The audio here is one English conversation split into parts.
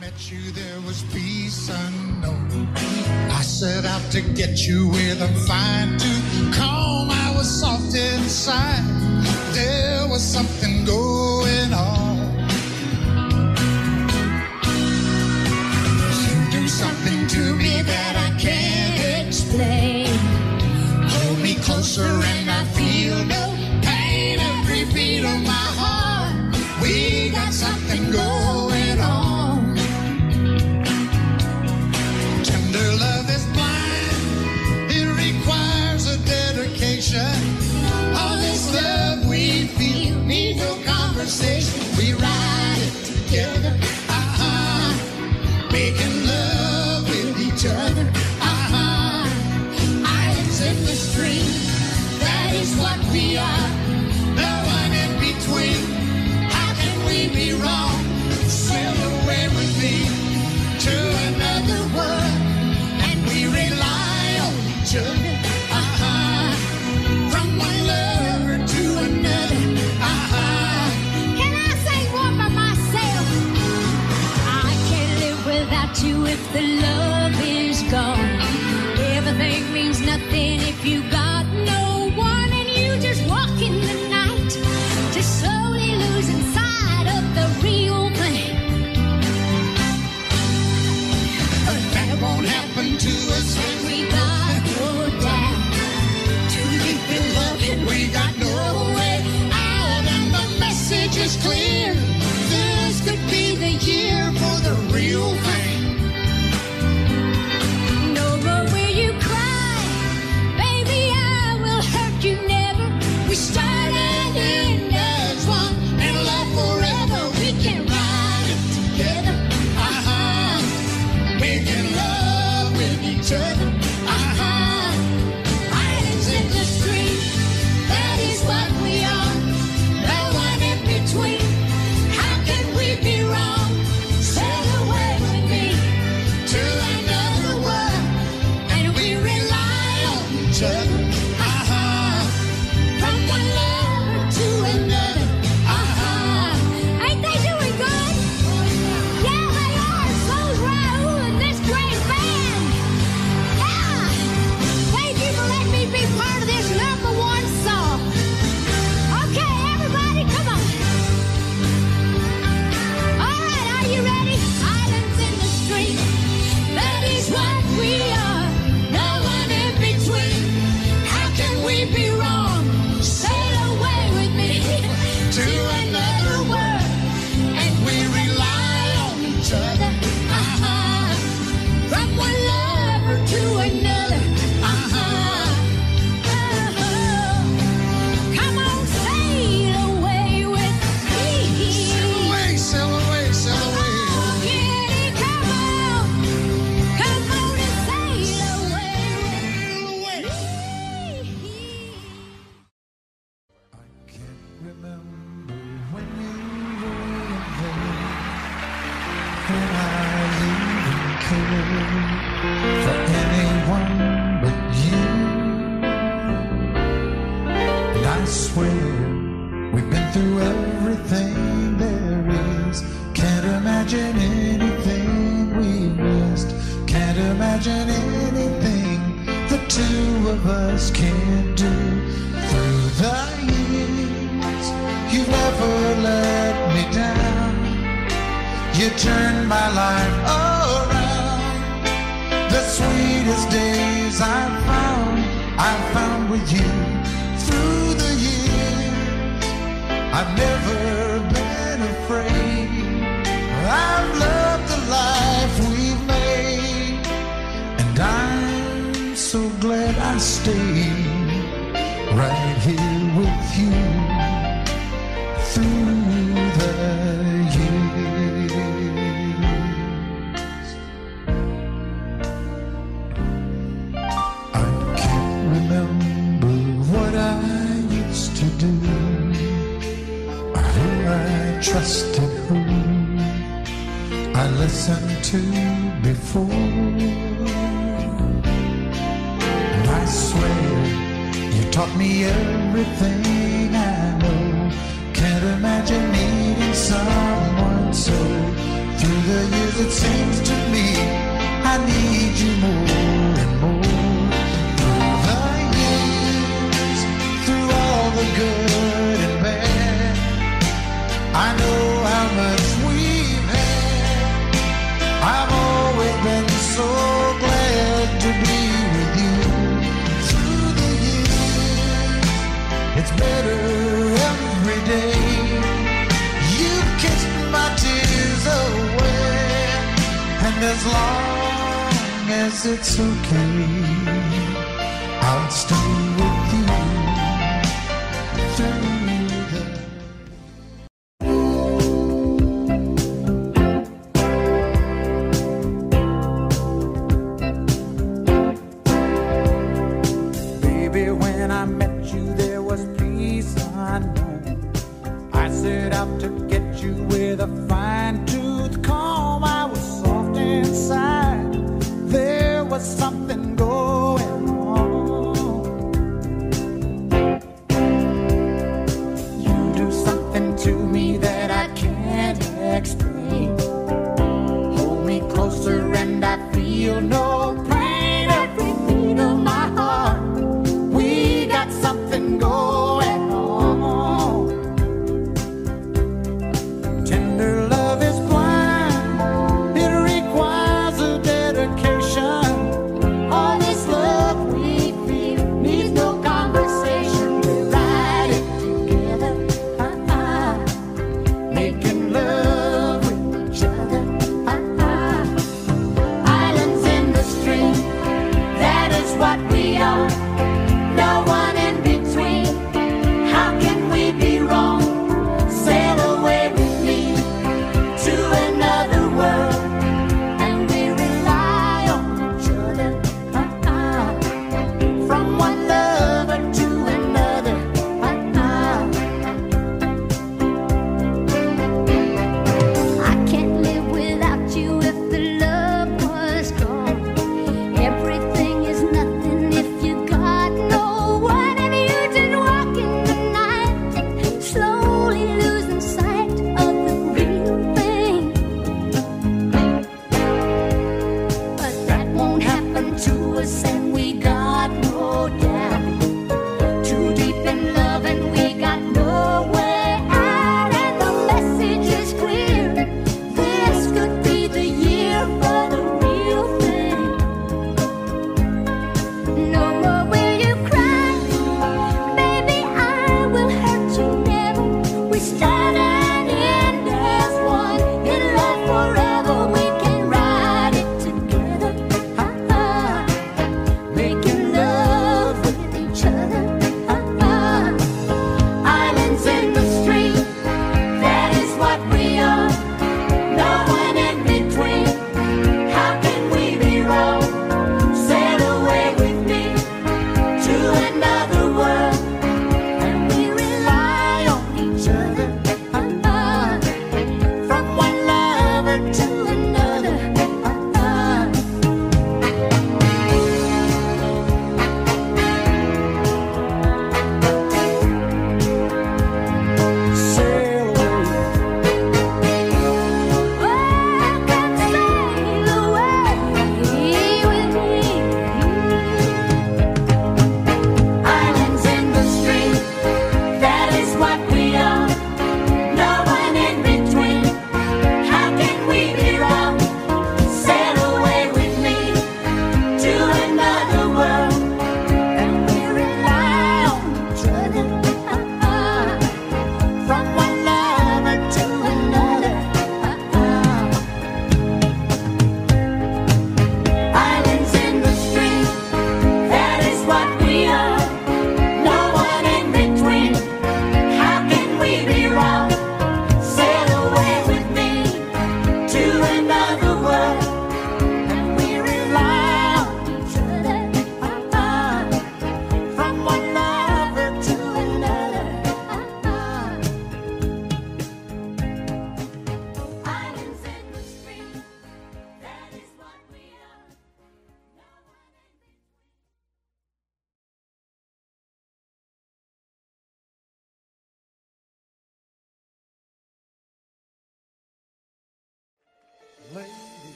met you, there was peace unknown. I set out to get you with a fine tooth comb. I was soft inside. There was something going on. You do something to me that I can't explain. Hold me closer and without you if the love is gone. Everything means nothing if you got no one and you just walk in the night to slowly losing sight of the real thing. But that won't happen to us when We got go down too deep in love and we got no way out. And the message is clear. This could be the year for the real thing. Through everything there is. Can't imagine anything we missed. Can't imagine anything the two of us can't do through the years. You've never let me down. You turned my life around. I've never been afraid. I've loved the life we've made. And I'm so glad I stayed everything I know. Can't imagine needing someone so Through the years, it seems as long as it's okay, I'll stay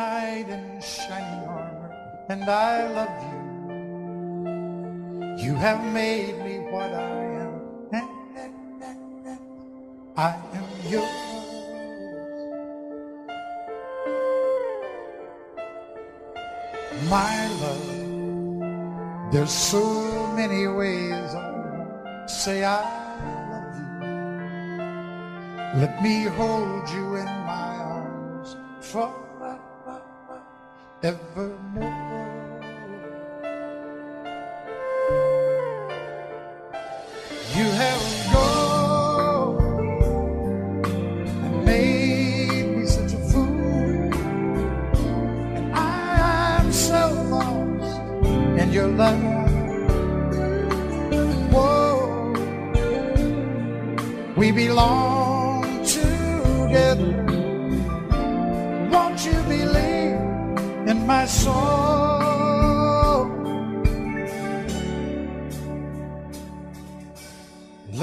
knight in shining armor, and I love you. You have made me what I am. I am yours. My love, there's so many ways I say I love you. Let me hold you in my arms forevermore. You have gone and made me such a fool, and I am so lost in your love. Whoa, we belong my soul?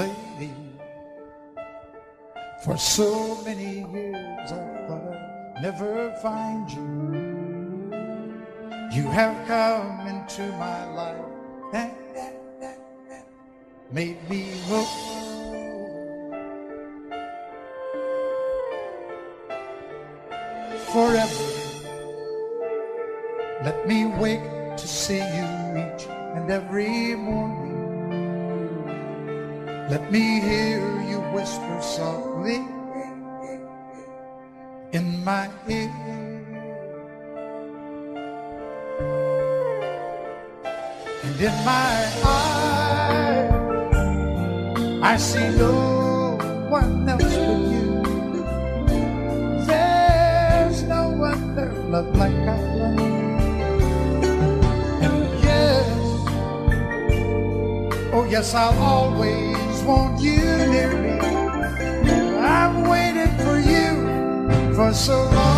lady. For so many years I thought I'd never find you. You have come into my life and made me whole. Forever, let me wake to see you each and every morning. Let me hear you whisper softly in my ear. And in my eyes, I see no one else but you. There's no other love like I love. Oh, yes, I'll always want you near me. I've waited for you for so long.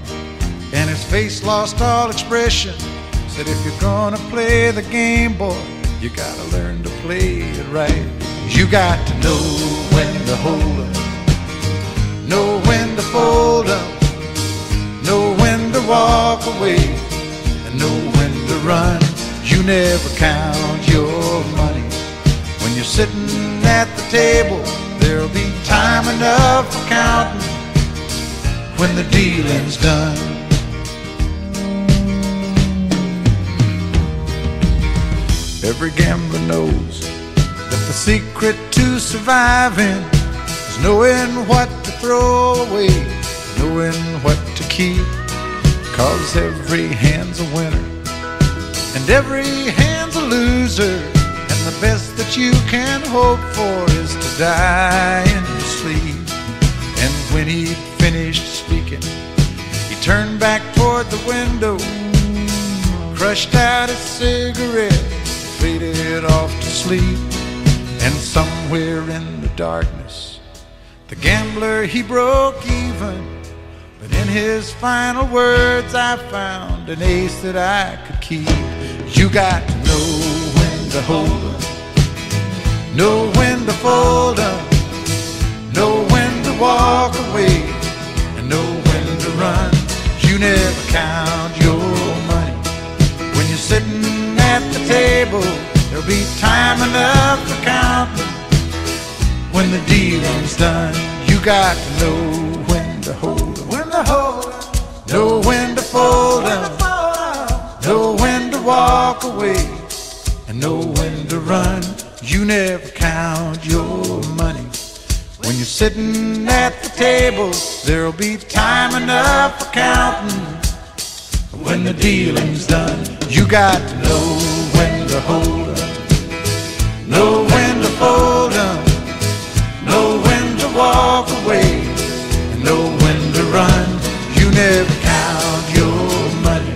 face lost all expression. Said, if you're gonna play the game, boy, you gotta learn to play it right. You got to know when to hold up, know when to fold up, know when to walk away, and know when to run. You never count your money when you're sitting at the table. There'll be time enough for counting when the dealing's done. Every gambler knows that the secret to surviving is knowing what to throw away, knowing what to keep. Cause every hand's a winner, and every hand's a loser. And the best that you can hope for is to die in your sleep. And when he finished speaking, he turned back toward the window, crushed out a cigarette, faded off to sleep. And somewhere in the darkness, the gambler he broke even. But in his final words, I found an ace that I could keep. You got to know when to hold hold 'em, know when to fold 'em, know when to walk away, and know when to run. You never count your money when you're sitting at the table. There'll be time enough for counting when the dealing's done. You got to know when to hold 'em, when to hold know when to fold 'em, know when to walk away, and know when to run. You never count your money when you're sitting at the table. There'll be time enough for counting when the dealing's done. You got to know when to hold 'em, know when to fold 'em, know when to walk away, and know when to run. You never count your money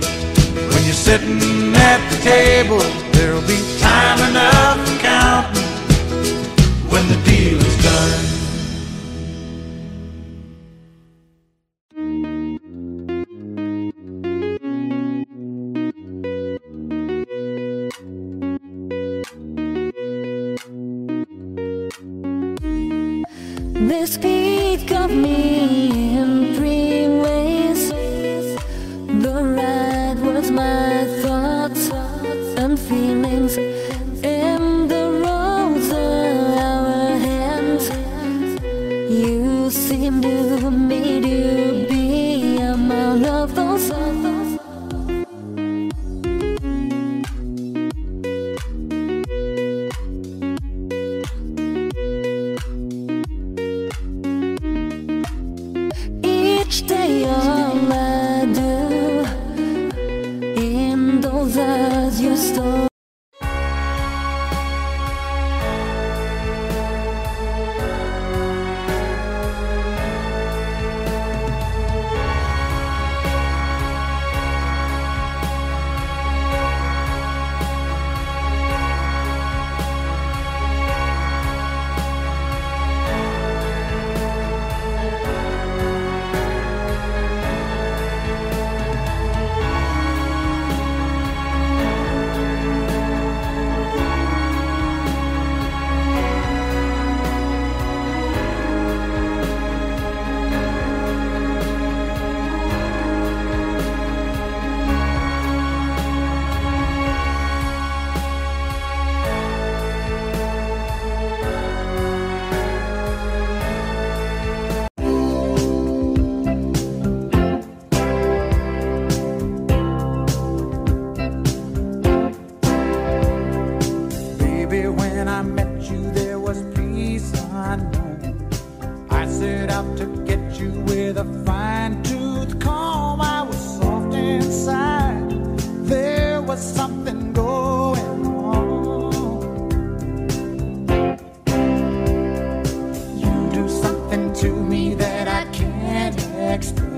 when you're sitting at the table. Feelings, to me that I can't explain.